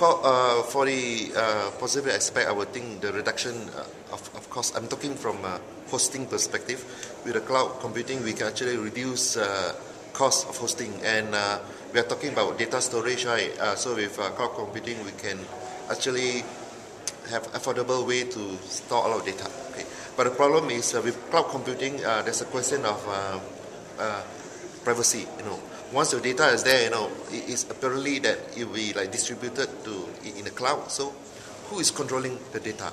Uh, for the uh, positive aspect, I would think the reduction uh, of, of cost. I'm talking from a hosting perspective. With the cloud computing, we can actually reduce uh, cost of hosting, and uh, we are talking about data storage, right? Uh, so with cloud computing, we can actually have affordable way to store all our data. Okay, but the problem is with cloud computing, there's a question of privacy. You know, once your data is there, you know, it is apparently that it will be like distributed to in the cloud. So, who is controlling the data?